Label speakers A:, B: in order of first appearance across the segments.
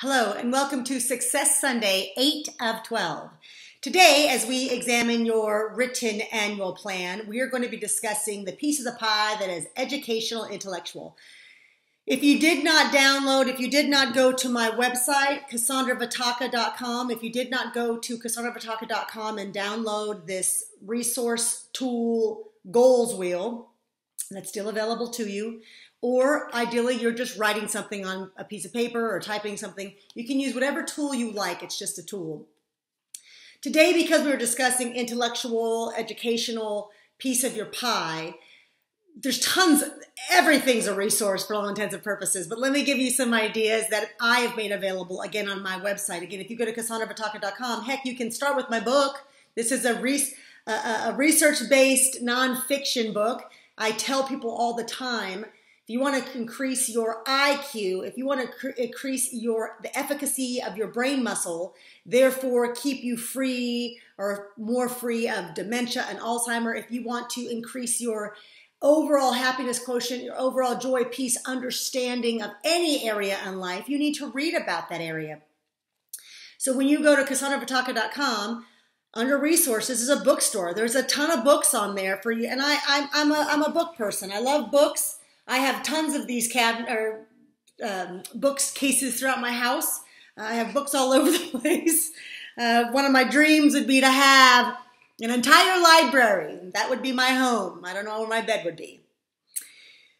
A: Hello, and welcome to Success Sunday 8 of 12. Today, as we examine your written annual plan, we are going to be discussing the piece of the pie that is educational intellectual. If you did not download, if you did not go to my website, KasandraVitacca.com, if you did not go to KasandraVitacca.com and download this resource tool goals wheel, that's still available to you, or ideally, you're just writing something on a piece of paper or typing something. You can use whatever tool you like, it's just a tool. Today, because we were discussing intellectual, educational piece of your pie, there's tons, everything's a resource for all intents and purposes, but let me give you some ideas that I have made available again on my website. Again, if you go to KasandraVitacca.com, heck, you can start with my book. This is a, re- a, a research based nonfiction book. I tell people all the time if you want to increase your IQ, if you want to increase your the efficacy of your brain muscle, therefore keep you free or more free of dementia and Alzheimer, if you want to increase your overall happiness quotient, your overall joy, peace, understanding of any area in life, you need to read about that area. So when you go to KasandraVitacca.com, under resources is a bookstore. There's a ton of books on there for you. And I, I'm, I'm, a, I'm a book person. I love books. I have tons of these cabinet or um, books cases throughout my house. I have books all over the place. Uh, one of my dreams would be to have an entire library. That would be my home. I don't know where my bed would be.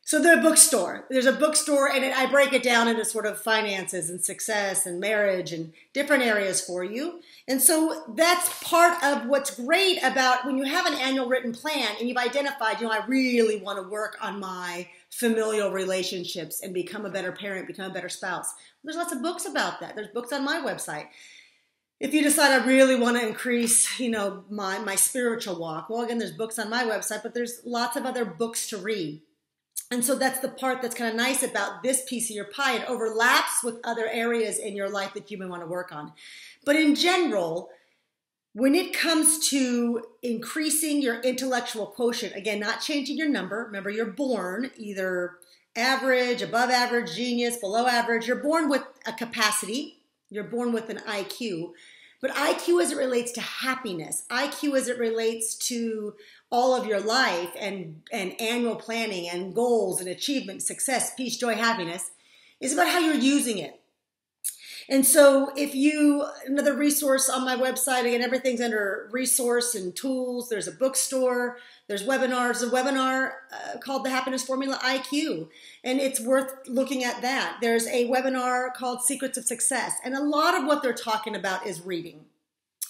A: So the bookstore. There's a bookstore, and it, I break it down into sort of finances and success and marriage and different areas for you. And so that's part of what's great about when you have an annual written plan and you've identified, you know, I really want to work on my familial relationships and become a better parent, become a better spouse. There's lots of books about that. There's books on my website. If you decide I really want to increase, you know, my my spiritual walk, well, again, there's books on my website, but there's lots of other books to read. And so that's the part that's kind of nice about this piece of your pie. It overlaps with other areas in your life that you may want to work on. But in general, when it comes to increasing your intellectual quotient, again, not changing your number, remember you're born either average, above average, genius, below average. You're born with a capacity, you're born with an IQ. But IQ as it relates to happiness, IQ as it relates to all of your life and, and annual planning and goals and achievement, success, peace, joy, happiness, is about how you're using it. And so if you, another resource on my website, again, everything's under resource and tools. There's a bookstore, there's webinars, a webinar uh, called the Happiness Formula IQ, and it's worth looking at that. There's a webinar called Secrets of Success, and a lot of what they're talking about is reading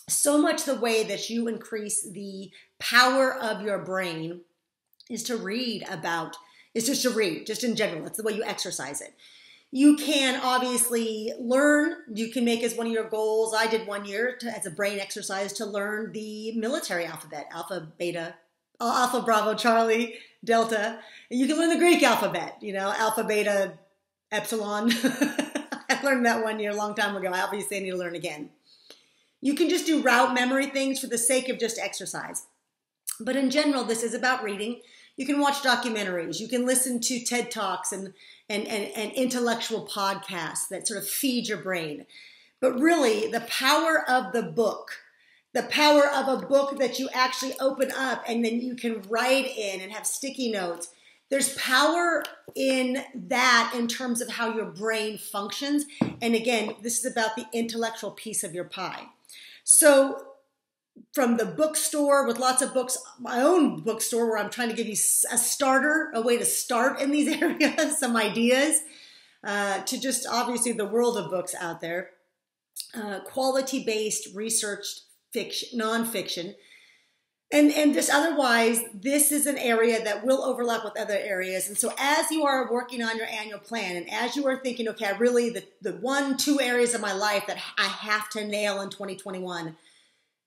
A: so much the way that you increase the power of your brain is to read about is just to read just in general it's the way you exercise it you can obviously learn. You can make as one of your goals i did one year to, as a brain exercise to learn the military alphabet alpha beta alpha bravo charlie delta. You can learn the greek alphabet you know alpha beta epsilon. I learned that one year a long time ago. I obviously need to learn again. You can just do route memory things for the sake of just exercise. But in general, this is about reading. You can watch documentaries. You can listen to TED Talks and, and, and, and intellectual podcasts that sort of feed your brain. But really, the power of the book, the power of a book that you actually open up and then you can write in and have sticky notes. There's power in that in terms of how your brain functions. And again, this is about the intellectual piece of your pie. So from the bookstore with lots of books, my own bookstore where I'm trying to give you a starter, a way to start in these areas, some ideas, uh, to just obviously the world of books out there, uh, quality based research fiction, nonfiction. And, and just otherwise, this is an area that will overlap with other areas. And so, as you are working on your annual plan, and as you are thinking, okay, I really the, the one, two areas of my life that I have to nail in 2021,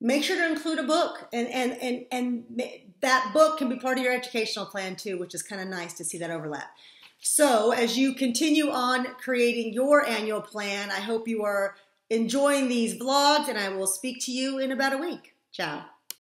A: make sure to include a book. And and and and that book can be part of your educational plan too, which is kind of nice to see that overlap. So, as you continue on creating your annual plan, I hope you are enjoying these vlogs, and I will speak to you in about a week. Ciao.